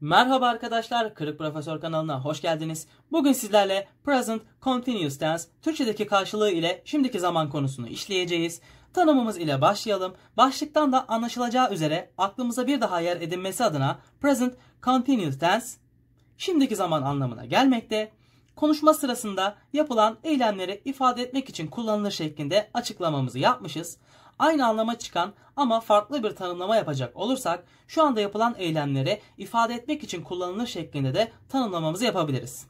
Merhaba arkadaşlar, Kırık Profesör kanalına hoş geldiniz. Bugün sizlerle Present Continuous Tense, Türkçedeki karşılığı ile şimdiki zaman konusunu işleyeceğiz. Tanımımız ile başlayalım. Başlıktan da anlaşılacağı üzere aklımıza bir daha yer edinmesi adına Present Continuous Tense, şimdiki zaman anlamına gelmekte. Konuşma sırasında yapılan eylemleri ifade etmek için kullanılır şeklinde açıklamamızı yapmışız. Aynı anlama çıkan ama farklı bir tanımlama yapacak olursak şu anda yapılan eylemleri ifade etmek için kullanılır şeklinde de tanımlamamızı yapabiliriz.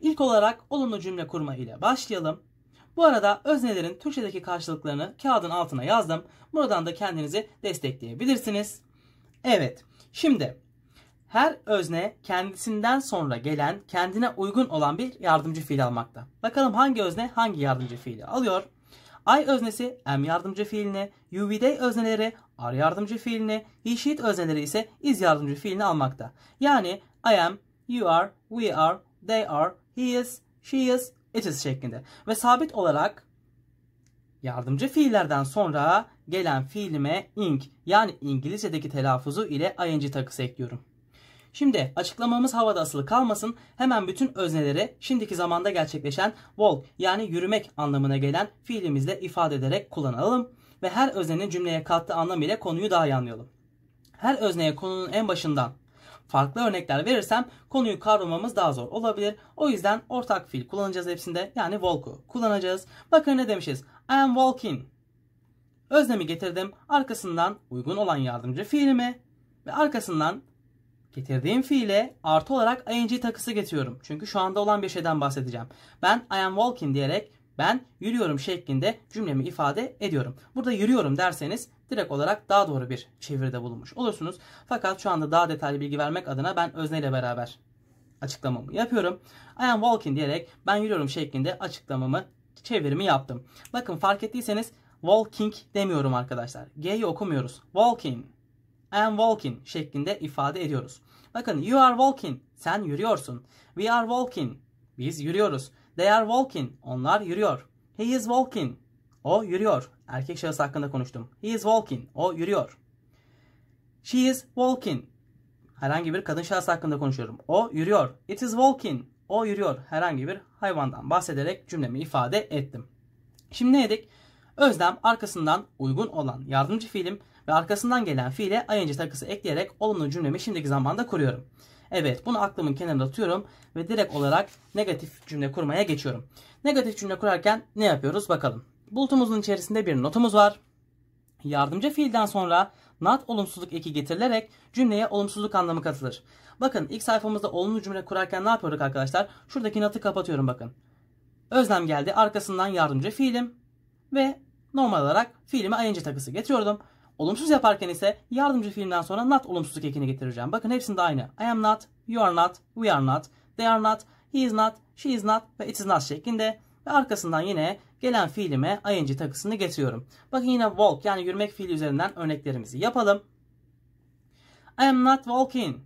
İlk olarak olumlu cümle kurma ile başlayalım. Bu arada öznelerin Türkçedeki karşılıklarını kağıdın altına yazdım. Buradan da kendinizi destekleyebilirsiniz. Evet, şimdi her özne kendisinden sonra gelen, kendine uygun olan bir yardımcı fiil almakta. Bakalım hangi özne hangi yardımcı fiili alıyor? I öznesi am yardımcı fiilini, you we they özneleri are yardımcı fiilini, he she it özneleri ise is yardımcı fiilini almakta. Yani I am, you are, we are, they are, he is, she is, it is şeklinde. Ve sabit olarak yardımcı fiillerden sonra gelen fiilime ing yani İngilizce'deki telaffuzu ile ing takısı ekliyorum. Şimdi açıklamamız havada asılı kalmasın. Hemen bütün özneleri şimdiki zamanda gerçekleşen walk yani yürümek anlamına gelen fiilimizle ifade ederek kullanalım. Ve her öznenin cümleye kattığı anlam ile konuyu daha iyi anlayalım. Her özneye konunun en başından farklı örnekler verirsem konuyu kavramamız daha zor olabilir. O yüzden ortak fiil kullanacağız hepsinde. Yani walk'u kullanacağız. Bakın ne demişiz. I am walking. Öznemi getirdim. Arkasından uygun olan yardımcı fiilimi ve arkasından Getirdiğim fiile artı olarak ing takısı getiriyorum. Çünkü şu anda olan bir şeyden bahsedeceğim. Ben I am walking diyerek ben yürüyorum şeklinde cümlemi ifade ediyorum. Burada yürüyorum derseniz direkt olarak daha doğru bir çeviride bulunmuş olursunuz. Fakat şu anda daha detaylı bilgi vermek adına ben özneyle beraber açıklamamı yapıyorum. I am walking diyerek ben yürüyorum şeklinde açıklamamı çevirimi yaptım. Bakın fark ettiyseniz walking demiyorum arkadaşlar. G'yi okumuyoruz. Walking. I am walking şeklinde ifade ediyoruz. Bakın you are walking sen yürüyorsun. We are walking biz yürüyoruz. They are walking onlar yürüyor. He is walking o yürüyor. Erkek şahıs hakkında konuştum. He is walking o yürüyor. She is walking herhangi bir kadın şahıs hakkında konuşuyorum. O yürüyor. It is walking o yürüyor. Herhangi bir hayvandan bahsederek cümlemi ifade ettim. Şimdi ne dedik? Özlem arkasından uygun olan yardımcı fiilim ve arkasından gelen fiile ing takısı ekleyerek olumlu cümlemi şimdiki zamanda kuruyorum. Evet bunu aklımın kenarında tutuyorum ve direkt olarak negatif cümle kurmaya geçiyorum. Negatif cümle kurarken ne yapıyoruz bakalım. Bulutumuzun içerisinde bir notumuz var. Yardımcı fiilden sonra not olumsuzluk eki getirilerek cümleye olumsuzluk anlamı katılır. Bakın ilk sayfamızda olumlu cümle kurarken ne yapıyorduk arkadaşlar? Şuradaki not'ı kapatıyorum bakın. Özlem geldi arkasından yardımcı fiilim ve normal olarak fiilime ing takısı getiriyordum. Olumsuz yaparken ise yardımcı fiilden sonra not olumsuzluk ekini getireceğim. Bakın hepsinde aynı. I am not, you are not, we are not, they are not, he is not, she is not ve it is not şeklinde. Ve arkasından yine gelen fiilime ing takısını getiriyorum. Bakın yine walk yani yürümek fiili üzerinden örneklerimizi yapalım. I am not walking.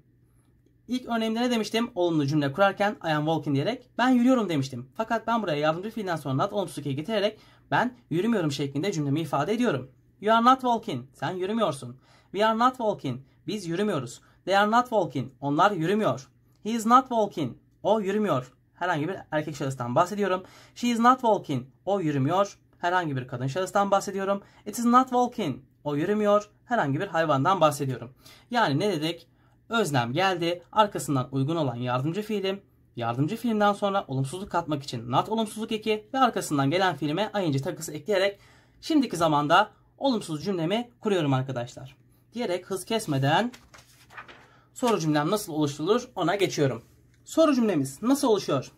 İlk örneğimde ne demiştim? Olumlu cümle kurarken I am walking diyerek ben yürüyorum demiştim. Fakat ben buraya yardımcı fiilden sonra not olumsuzluk eki getirerek ben yürümüyorum şeklinde cümlemi ifade ediyorum. You are not walking. Sen yürümüyorsun. We are not walking. Biz yürümüyoruz. They are not walking. Onlar yürümüyor. He is not walking. O yürümüyor. Herhangi bir erkek şahıstan bahsediyorum. She is not walking. O yürümüyor. Herhangi bir kadın şahıstan bahsediyorum. It is not walking. O yürümüyor. Herhangi bir hayvandan bahsediyorum. Yani ne dedik? Özlem geldi. Arkasından uygun olan yardımcı fiilim. Yardımcı fiilimden sonra olumsuzluk katmak için not olumsuzluk eki ve arkasından gelen fiilime ing takısı ekleyerek şimdiki zamanda olumsuz cümlemi kuruyorum arkadaşlar. Diyerek hız kesmeden soru cümlem nasıl oluşturulur ona geçiyorum. Soru cümlemiz nasıl oluşuyor?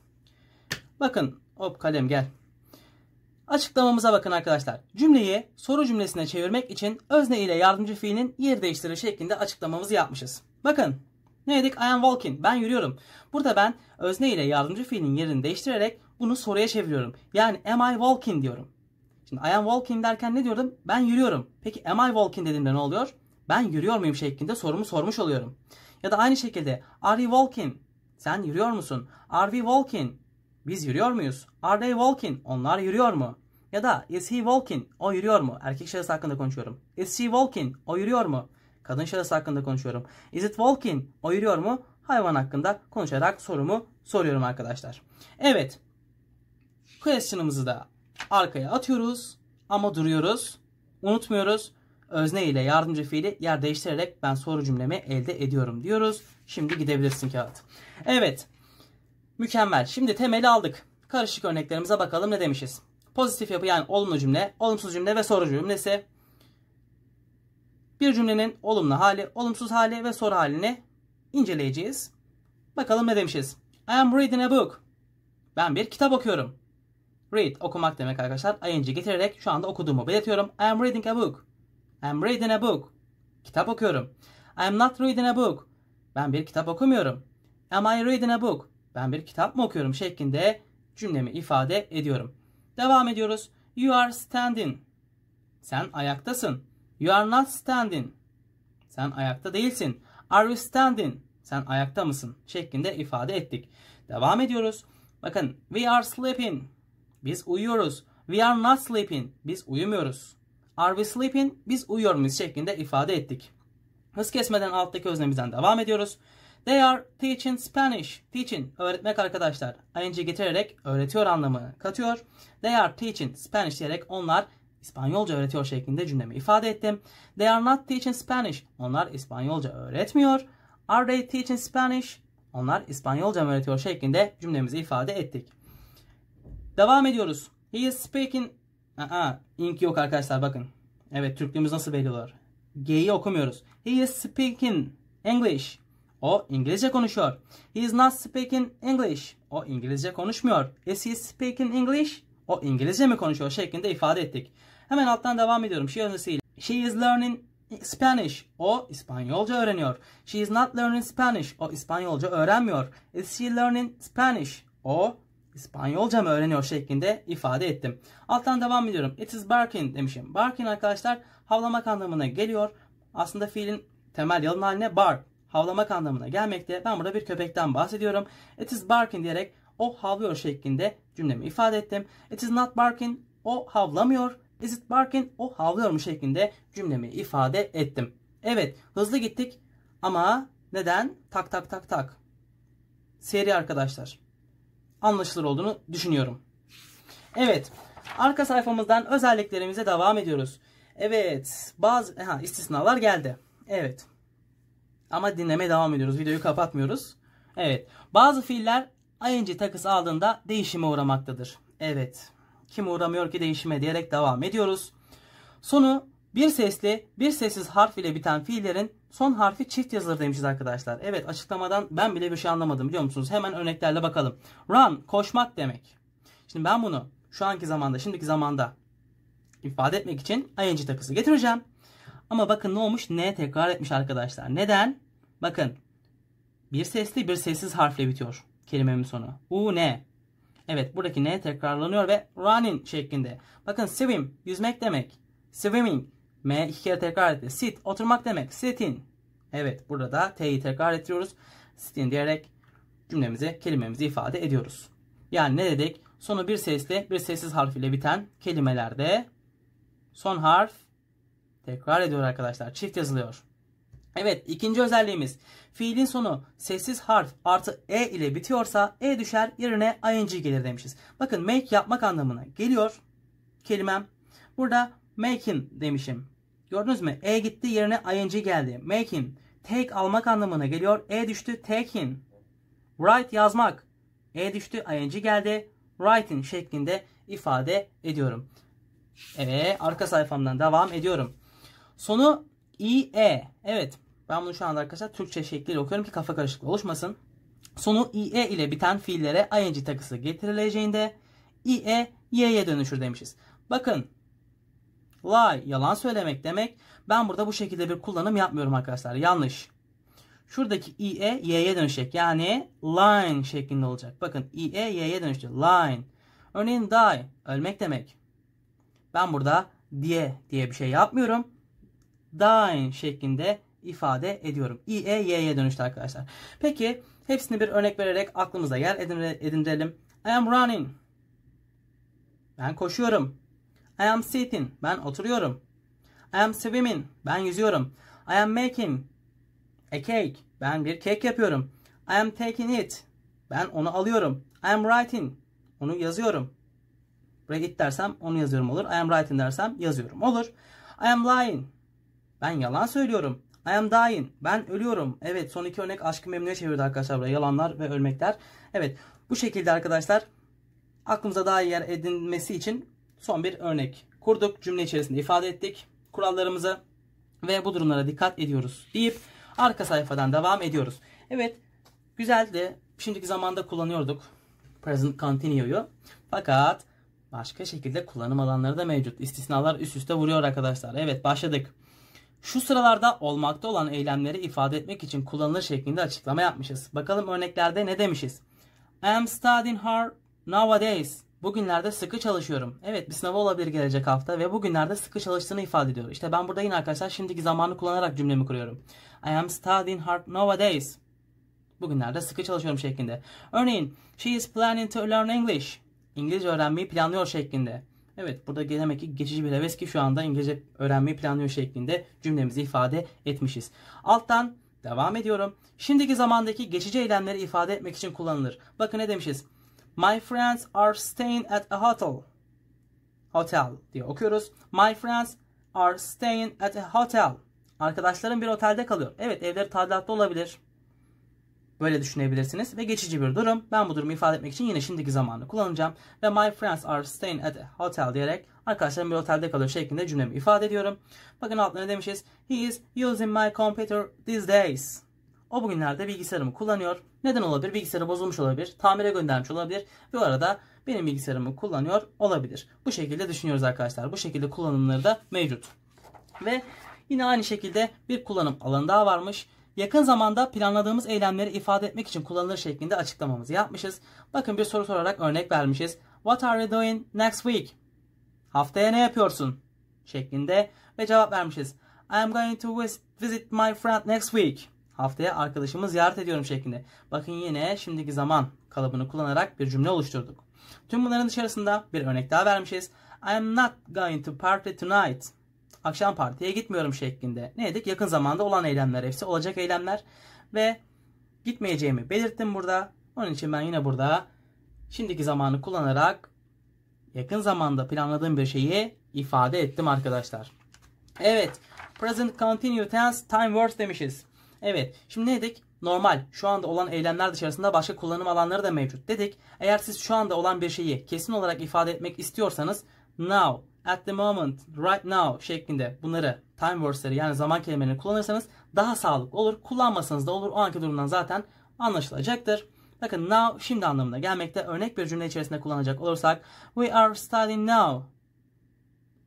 Bakın hop kalem gel. Açıklamamıza bakın arkadaşlar. Cümleyi soru cümlesine çevirmek için özne ile yardımcı fiilin yer değiştirir şeklinde açıklamamızı yapmışız. Bakın ne dedik? I am walking. Ben yürüyorum. Burada ben özne ile yardımcı fiilin yerini değiştirerek bunu soruya çeviriyorum. Yani am I walking diyorum. Şimdi I am walking derken ne diyordum? Ben yürüyorum. Peki am I walking dediğimde ne oluyor? Ben yürüyor muyum şeklinde sorumu sormuş oluyorum. Ya da aynı şekilde are you walking? Sen yürüyor musun? Are we walking? Biz yürüyor muyuz? Are they walking? Onlar yürüyor mu? Ya da is he walking? O yürüyor mu? Erkek şahıs hakkında konuşuyorum. Is she walking? O yürüyor mu? Kadın şahıs hakkında konuşuyorum. Is it walking? O yürüyor mu? hayvan hakkında konuşarak sorumu soruyorum arkadaşlar. Evet. Question'ımızı da arkaya atıyoruz ama duruyoruz. Unutmuyoruz. Özne ile yardımcı fiili yer değiştirerek ben soru cümlemi elde ediyorum diyoruz. Şimdi gidebilirsin kağıt. Evet. Mükemmel. Şimdi temeli aldık. Karışık örneklerimize bakalım ne demişiz. Pozitif yapı yani olumlu cümle, olumsuz cümle ve soru cümlesi. Bir cümlenin olumlu hali, olumsuz hali ve soru halini inceleyeceğiz. Bakalım ne demişiz. I am reading a book. Ben bir kitap okuyorum. Read okumak demek arkadaşlar. ing getirerek şu anda okuduğumu belirtiyorum. I am reading a book. I am reading a book. Kitap okuyorum. I am not reading a book. Ben bir kitap okumuyorum. Am I reading a book? Ben bir kitap mı okuyorum şeklinde cümlemi ifade ediyorum. Devam ediyoruz. You are standing. Sen ayaktasın. You are not standing. Sen ayakta değilsin. Are you standing? Sen ayakta mısın? şeklinde ifade ettik. Devam ediyoruz. Bakın we are sleeping. Biz uyuyoruz. We are not sleeping. Biz uyumuyoruz. Are we sleeping? Biz uyuyor muyuz şeklinde ifade ettik. Hız kesmeden alttaki öznemizden devam ediyoruz. They are teaching Spanish. Teaching öğretmek arkadaşlar. ing getirerek öğretiyor anlamı katıyor. They are teaching Spanish diyerek onlar İspanyolca öğretiyor şeklinde cümlemi ifade ettim. They are not teaching Spanish. Onlar İspanyolca öğretmiyor. Are they teaching Spanish? Onlar İspanyolca öğretiyor şeklinde cümlemizi ifade ettik. Devam ediyoruz. He is speaking... Aa, ink yok arkadaşlar bakın. Evet Türklüğümüz nasıl belli olur. G'yi okumuyoruz. He is speaking English. O İngilizce konuşuyor. He is not speaking English. O İngilizce konuşmuyor. Is he speaking English? O İngilizce mi konuşuyor şeklinde ifade ettik. Hemen alttan devam ediyorum. She öznesiyle. She is learning Spanish. O İspanyolca öğreniyor. She is not learning Spanish. O İspanyolca öğrenmiyor. Is she learning Spanish? O İspanyolca mı öğreniyor şeklinde ifade ettim. Alttan devam ediyorum. It is barking demişim. Barking arkadaşlar havlamak anlamına geliyor. Aslında fiilin temel yalın haline bark. Havlamak anlamına gelmekte. Ben burada bir köpekten bahsediyorum. It is barking diyerek o havlıyor şeklinde cümlemi ifade ettim. It is not barking. O havlamıyor. Is it barking? O havlıyor mu şeklinde cümlemi ifade ettim. Evet hızlı gittik ama neden? Tak tak tak tak. Seri arkadaşlar. Anlaşılır olduğunu düşünüyorum. Evet. Arka sayfamızdan özelliklerimize devam ediyoruz. Evet. Bazı ha, istisnalar geldi. Evet. Ama dinlemeye devam ediyoruz. Videoyu kapatmıyoruz. Evet. Bazı fiiller ing takısı aldığında değişime uğramaktadır. Evet. Kim uğramıyor ki değişime diyerek devam ediyoruz. Sonu bir sesli, bir sessiz harf ile biten fiillerin son harfi çift yazılır demişiz arkadaşlar. Evet açıklamadan ben bile bir şey anlamadım biliyor musunuz? Hemen örneklerle bakalım. Run, koşmak demek. Şimdi ben bunu şu anki zamanda, şimdiki zamanda ifade etmek için ing takısı getireceğim. Ama bakın ne olmuş? N tekrar etmiş arkadaşlar. Neden? Bakın. Bir sesli bir sessiz harfle bitiyor kelimemin sonu. U ne? Evet buradaki ne tekrarlanıyor ve running şeklinde. Bakın swim yüzmek demek. Swimming. M iki kere tekrar etti. Sit oturmak demek. Sitting. Evet burada da T'yi tekrar ettiriyoruz. Sitting diyerek cümlemizi, kelimemizi ifade ediyoruz. Yani ne dedik? Sonu bir sesli, bir sessiz harf ile biten kelimelerde son harf tekrar ediyor arkadaşlar. Çift yazılıyor. Evet ikinci özelliğimiz fiilin sonu sessiz harf artı e ile bitiyorsa e düşer yerine ing gelir demişiz. Bakın make yapmak anlamına geliyor kelimem. Burada making demişim. Gördünüz mü? E gitti yerine ing geldi. Making. Take almak anlamına geliyor. E düştü taking. Write yazmak. E düştü ing geldi. Writing şeklinde ifade ediyorum. Evet arka sayfamdan devam ediyorum. Sonu ie. Evet ben bunu şu anda arkadaşlar Türkçe şekliyle okuyorum ki kafa karışıklığı oluşmasın. Sonu ie ile biten fiillere ing takısı getirileceğinde ie y'ye dönüşür demişiz. Bakın lie yalan söylemek demek. Ben burada bu şekilde bir kullanım yapmıyorum arkadaşlar. Yanlış. Şuradaki ie y'ye dönüşecek. Yani line şeklinde olacak. Bakın ie y'ye dönüştü. Line. Örneğin die ölmek demek. Ben burada diye diye bir şey yapmıyorum. Dying şeklinde ifade ediyorum. İ'e y'ye dönüştü arkadaşlar. Peki hepsini bir örnek vererek aklımıza yer edindirelim. I am running. Ben koşuyorum. I am sitting. Ben oturuyorum. I am swimming. Ben yüzüyorum. I am making a cake. Ben bir kek yapıyorum. I am taking it. Ben onu alıyorum. I am writing. Onu yazıyorum. Buraya it dersem onu yazıyorum olur. I am writing dersem yazıyorum olur. I am lying. Ben yalan söylüyorum. I am dying. Ben ölüyorum. Evet son iki örnek aşkı memnuya çevirdi arkadaşlar buraya. Yalanlar ve ölmekler. Evet bu şekilde arkadaşlar aklımıza daha iyi yer edinmesi için son bir örnek kurduk. Cümle içerisinde ifade ettik kurallarımızı ve bu durumlara dikkat ediyoruz deyip arka sayfadan devam ediyoruz. Evet güzeldi. Şimdiki zamanda kullanıyorduk present continue'yu. Fakat başka şekilde kullanım alanları da mevcut. İstisnalar üst üste vuruyor arkadaşlar. Evet başladık. Şu sıralarda olmakta olan eylemleri ifade etmek için kullanılır şeklinde açıklama yapmışız. Bakalım örneklerde ne demişiz? I am studying hard nowadays. Bugünlerde sıkı çalışıyorum. Evet bir sınavı olabilir gelecek hafta ve bugünlerde sıkı çalıştığını ifade ediyor. İşte ben burada yine arkadaşlar şimdiki zamanı kullanarak cümlemi kuruyorum. I am studying hard nowadays. Bugünlerde sıkı çalışıyorum şeklinde. Örneğin she is planning to learn English. İngilizce öğrenmeyi planlıyor şeklinde. Evet burada demek ki geçici bir heves ki şu anda İngilizce öğrenmeyi planlıyor şeklinde cümlemizi ifade etmişiz. Alttan devam ediyorum. Şimdiki zamandaki geçici eylemleri ifade etmek için kullanılır. Bakın ne demişiz? My friends are staying at a hotel. Hotel diye okuyoruz. My friends are staying at a hotel. Arkadaşlarım bir otelde kalıyor. Evet evleri tadilatlı olabilir. Böyle düşünebilirsiniz ve geçici bir durum. Ben bu durumu ifade etmek için yine şimdiki zamanı kullanacağım. Ve my friends are staying at a hotel diyerek arkadaşlarım bir otelde kalıyor şeklinde cümlemi ifade ediyorum. Bakın altına ne demişiz? He is using my computer these days. O bugünlerde bilgisayarımı kullanıyor. Neden olabilir? Bilgisayarı bozulmuş olabilir. Tamire göndermiş olabilir. Ve o arada benim bilgisayarımı kullanıyor olabilir. Bu şekilde düşünüyoruz arkadaşlar. Bu şekilde kullanımları da mevcut. Ve yine aynı şekilde bir kullanım alanı daha varmış. Yakın zamanda planladığımız eylemleri ifade etmek için kullanılır şeklinde açıklamamızı yapmışız. Bakın bir soru sorarak örnek vermişiz. What are you doing next week? Haftaya ne yapıyorsun? şeklinde ve cevap vermişiz. I am going to visit my friend next week. Haftaya arkadaşımı ziyaret ediyorum şeklinde. Bakın yine şimdiki zaman kalıbını kullanarak bir cümle oluşturduk. Tüm bunların dışarısında bir örnek daha vermişiz. I am not going to party tonight. Akşam partiye gitmiyorum şeklinde. Ne dedik? Yakın zamanda olan eylemler hepsi olacak eylemler. Ve gitmeyeceğimi belirttim burada. Onun için ben yine burada şimdiki zamanı kullanarak yakın zamanda planladığım bir şeyi ifade ettim arkadaşlar. Evet. Present Continuous Tense Time Words demişiz. Evet. Şimdi ne dedik? Normal. Şu anda olan eylemler dışarısında başka kullanım alanları da mevcut dedik. Eğer siz şu anda olan bir şeyi kesin olarak ifade etmek istiyorsanız now, at the moment, right now şeklinde bunları time words'leri yani zaman kelimelerini kullanırsanız daha sağlıklı olur. Kullanmasanız da olur. O anki durumdan zaten anlaşılacaktır. Bakın now şimdi anlamına gelmekte. Örnek bir cümle içerisinde kullanacak olursak we are studying now.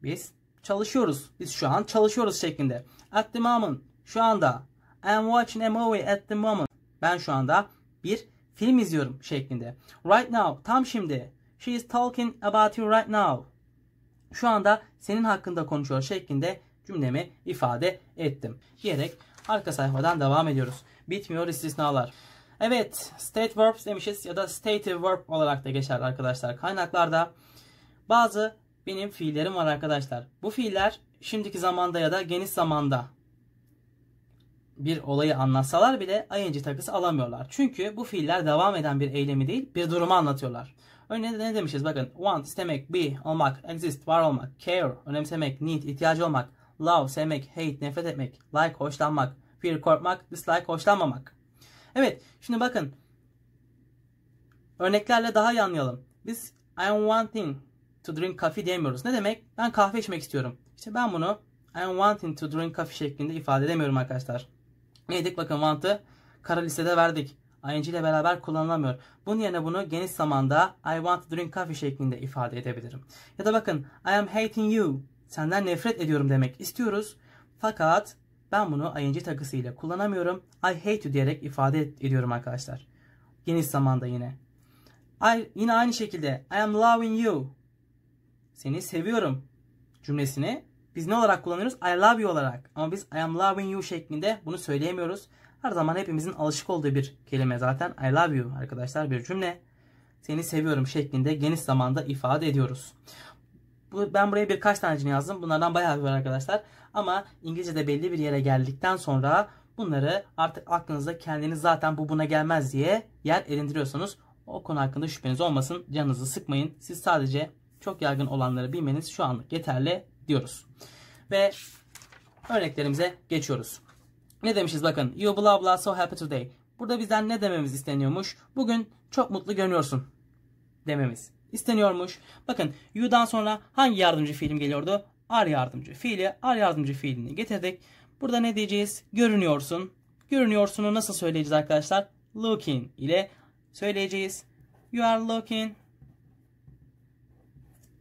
Biz çalışıyoruz. Biz şu an çalışıyoruz şeklinde. At the moment şu anda I'm watching a movie at the moment. Ben şu anda bir film izliyorum şeklinde. Right now tam şimdi. She is talking about you right now. Şu anda senin hakkında konuşuyor şeklinde cümlemi ifade ettim. Diyerek arka sayfadan devam ediyoruz. Bitmiyor istisnalar. Evet, state verbs demişiz ya da stative verb olarak da geçer arkadaşlar kaynaklarda. Bazı benim fiillerim var arkadaşlar. Bu fiiller şimdiki zamanda ya da geniş zamanda bir olayı anlatsalar bile ing takısı alamıyorlar. Çünkü bu fiiller devam eden bir eylemi değil, bir durumu anlatıyorlar. Örneğin ne demişiz? Bakın want istemek, be olmak, exist var olmak, care önemsemek, need ihtiyacı olmak, love sevmek, hate nefret etmek, like hoşlanmak, fear korkmak, dislike hoşlanmamak. Evet, şimdi bakın örneklerle daha iyi anlayalım. Biz I am wanting to drink coffee diyemiyoruz. Ne demek? Ben kahve içmek istiyorum. İşte ben bunu I am wanting to drink coffee şeklinde ifade edemiyorum arkadaşlar. Neydik? Bakın want'ı kara listede verdik. ing ile beraber kullanılamıyor. Bunun yerine bunu geniş zamanda I want to drink coffee şeklinde ifade edebilirim. Ya da bakın I am hating you. Senden nefret ediyorum demek istiyoruz. Fakat ben bunu ing takısı ile kullanamıyorum. I hate you diyerek ifade ediyorum arkadaşlar. Geniş zamanda yine. I, yine aynı şekilde I am loving you. Seni seviyorum cümlesini biz ne olarak kullanıyoruz? I love you olarak. Ama biz I am loving you şeklinde bunu söyleyemiyoruz. Her zaman hepimizin alışık olduğu bir kelime zaten. I love you arkadaşlar bir cümle. Seni seviyorum şeklinde geniş zamanda ifade ediyoruz. Bu, ben buraya birkaç tanecini yazdım. Bunlardan bayağı var arkadaşlar. Ama İngilizce'de belli bir yere geldikten sonra bunları artık aklınızda kendiniz zaten bu buna gelmez diye yer edindiriyorsunuz. O konu hakkında şüpheniz olmasın. Canınızı sıkmayın. Siz sadece çok yaygın olanları bilmeniz şu anlık yeterli diyoruz. Ve örneklerimize geçiyoruz. Ne demişiz bakın. You blah blah so happy today. Burada bizden ne dememiz isteniyormuş? Bugün çok mutlu görünüyorsun dememiz isteniyormuş. Bakın you'dan sonra hangi yardımcı fiilim geliyordu? Are yardımcı fiili. Are yardımcı fiilini getirdik. Burada ne diyeceğiz? Görünüyorsun. Görünüyorsunu nasıl söyleyeceğiz arkadaşlar? Looking ile söyleyeceğiz. You are looking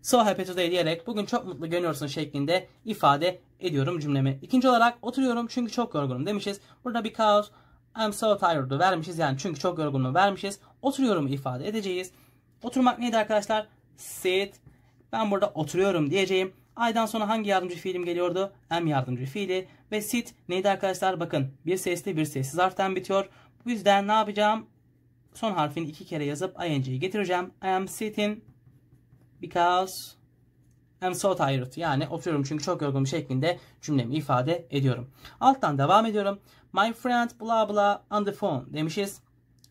so happy today diyerek bugün çok mutlu görünüyorsun şeklinde ifade ediyorum cümlemi. İkinci olarak oturuyorum çünkü çok yorgunum demişiz. Burada because I'm so tired'ı vermişiz. Yani çünkü çok yorgunum vermişiz. Oturuyorum ifade edeceğiz. Oturmak neydi arkadaşlar? Sit. Ben burada oturuyorum diyeceğim. Aydan sonra hangi yardımcı fiilim geliyordu? Am yardımcı fiili. Ve sit neydi arkadaşlar? Bakın bir sesli bir sessiz harften bitiyor. Bu yüzden ne yapacağım? Son harfini iki kere yazıp ing'yi getireceğim. I am sitting because I'm so tired. Yani oturuyorum çünkü çok yorgunum şeklinde cümlemi ifade ediyorum. Alttan devam ediyorum. My friend blah blah on the phone demişiz.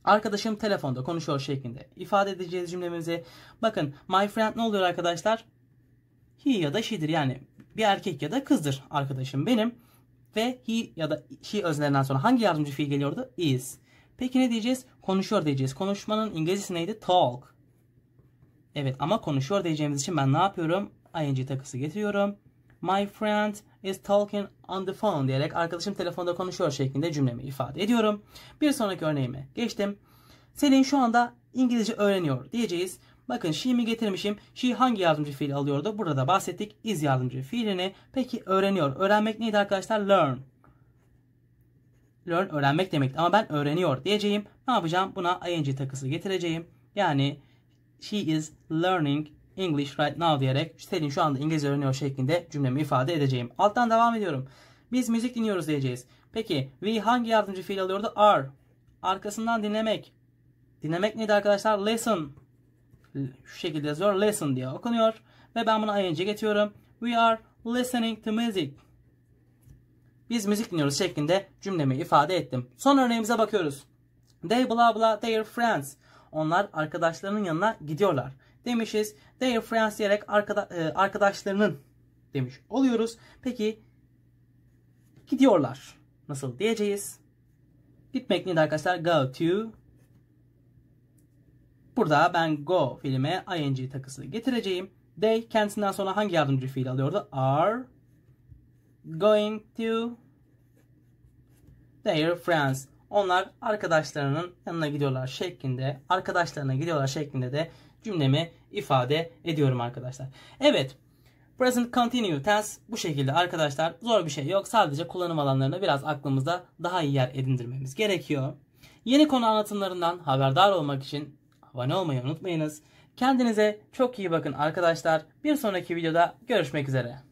Arkadaşım telefonda konuşuyor şeklinde ifade edeceğiz cümlemizi. Bakın my friend ne oluyor arkadaşlar? He ya da she'dir yani bir erkek ya da kızdır arkadaşım benim. Ve he ya da she öznelerinden sonra hangi yardımcı fiil geliyordu? Is. Peki ne diyeceğiz? Konuşuyor diyeceğiz. Konuşmanın İngilizcesi neydi? Talk. Evet ama konuşuyor diyeceğimiz için ben ne yapıyorum? ing takısı getiriyorum. My friend is talking on the phone diyerek arkadaşım telefonda konuşuyor şeklinde cümlemi ifade ediyorum. Bir sonraki örneğime geçtim. Selin şu anda İngilizce öğreniyor diyeceğiz. Bakın she'mi getirmişim. She hangi yardımcı fiil alıyordu? Burada da bahsettik. Is yardımcı fiilini. Peki öğreniyor. Öğrenmek neydi arkadaşlar? Learn. Learn öğrenmek demek. Ama ben öğreniyor diyeceğim. Ne yapacağım? Buna ing takısı getireceğim. Yani she is learning English right now diyerek Selin şu anda İngilizce öğreniyor şeklinde cümlemi ifade edeceğim. Alttan devam ediyorum. Biz müzik dinliyoruz diyeceğiz. Peki we hangi yardımcı fiil alıyordu? Are. Arkasından dinlemek. Dinlemek neydi arkadaşlar? Listen. Şu şekilde yazıyor. Listen diye okunuyor. Ve ben bunu ing getiriyorum. We are listening to music. Biz müzik dinliyoruz şeklinde cümlemi ifade ettim. Son örneğimize bakıyoruz. They blah blah their friends. Onlar arkadaşlarının yanına gidiyorlar. Demişiz. Their friends diyerek arkada, e, arkadaşlarının demiş oluyoruz. Peki gidiyorlar. Nasıl diyeceğiz? Gitmek neydi arkadaşlar? Go to. Burada ben go fiilime ing takısı getireceğim. They kendisinden sonra hangi yardımcı fiil alıyordu? Are going to their friends. Onlar arkadaşlarının yanına gidiyorlar şeklinde, arkadaşlarına gidiyorlar şeklinde de cümlemi ifade ediyorum arkadaşlar. Evet. Present Continuous Tense bu şekilde arkadaşlar. Zor bir şey yok. Sadece kullanım alanlarını biraz aklımızda daha iyi yer edindirmemiz gerekiyor. Yeni konu anlatımlarından haberdar olmak için abone olmayı unutmayınız. Kendinize çok iyi bakın arkadaşlar. Bir sonraki videoda görüşmek üzere.